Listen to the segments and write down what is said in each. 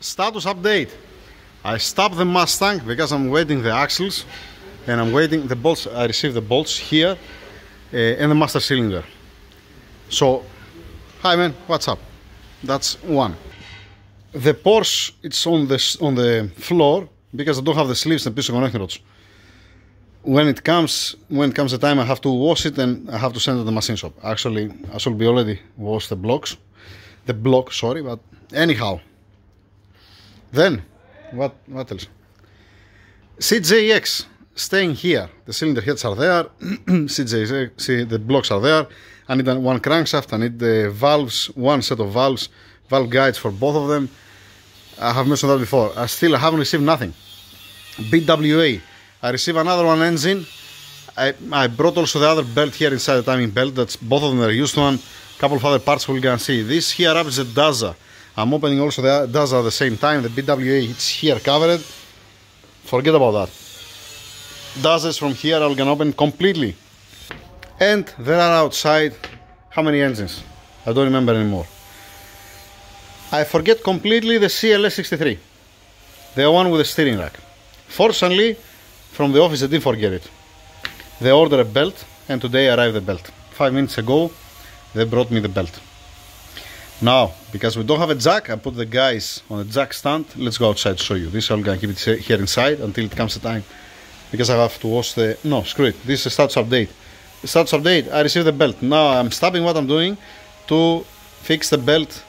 status update. I stopped the Mustang because I'm waiting the axles and I'm waiting the bolts. I received the bolts here uh, and the master cylinder. So, hi man, what's up? That's one. The Porsche, it's on the on the floor because I don't have the sleeves and piston connecting rods. When it comes when it comes the time, I have to wash it and I have to send it to the machine shop. Actually, I should be already wash the blocks, the block. Sorry, but anyhow. Then, what what else? CJX staying here. The cylinder heads are there. CJX, see the blocks are there. I need one crankshaft. I need the valves, one set of valves, valve guides for both of them. I have mentioned that before. I still haven't received nothing. BWA. I received another one engine. I, I brought also the other belt here inside the timing belt. That's both of them are used one. A couple of other parts we're gonna see. This here up is a Daza. I'm opening also the Daza at the same time. The BWA it's here covered. Forget about that. Dazas from here I'm gonna open completely. And there are outside how many engines? I don't remember anymore. I forget completely the CLS63, the one with the steering rack. Fortunately, from the office I didn't forget it. They ordered a belt and today arrived the belt. Five minutes ago, they brought me the belt. Now, because we don't have a jack, I put the guys on a jack stand. Let's go outside to show you. This I'm gonna keep it here inside until it comes the time. Because I have to wash the... No, screw it. This is a status update. Status update, I received the belt. Now I'm stopping what I'm doing to fix the belt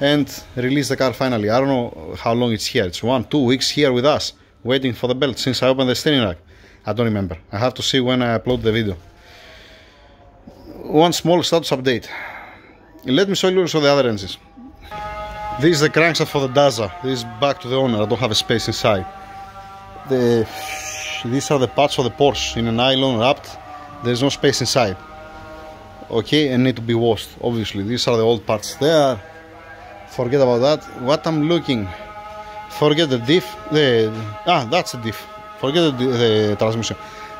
and release the car finally. I don't know how long it's here. It's one, two weeks here with us, waiting for the belt since I opened the steering rack. I don't remember. I have to see when I upload the video. One small status update. Let me show you also the other engines. This is the crankshaft for the Daza. This is back to the owner. I don't have a space inside. The these are the parts for the Porsche in a nylon wrapped. There's no space inside. Okay, and need to be washed. Obviously, these are the old parts there forget about that what i'm looking forget the diff the ah that's a diff forget the, the transmission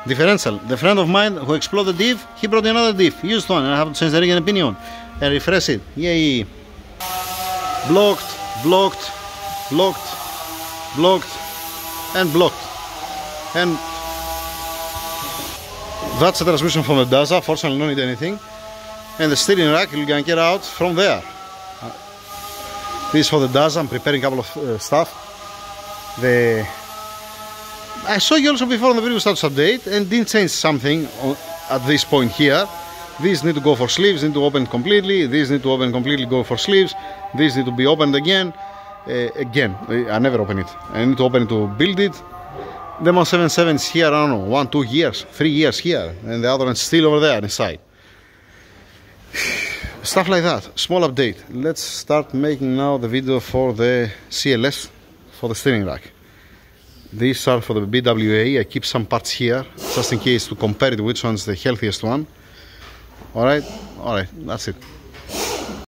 differential the friend of mine who exploded the diff he brought another diff used one and i have to change the ring opinion. And refresh it. Yay. Blocked blocked blocked blocked and blocked. And that's the transmission from the Daza fortunately don't need anything. And the steering rack you can get out from there. This is for the Daza. I'm preparing a couple of uh, stuff. The I saw you also before on the previous status update and didn't change something at this point here. These need to go for sleeves, need to open completely. These need to open completely, go for sleeves. These need to be opened again. Uh, again, I never open it. I need to open it to build it. The 177 is here, I don't know, one, two years, three years here, and the other one's still over there inside stuff like that small update let's start making now the video for the CLS for the steering rack these are for the BWA I keep some parts here just in case to compare it which one's the healthiest one. Alright alright that's it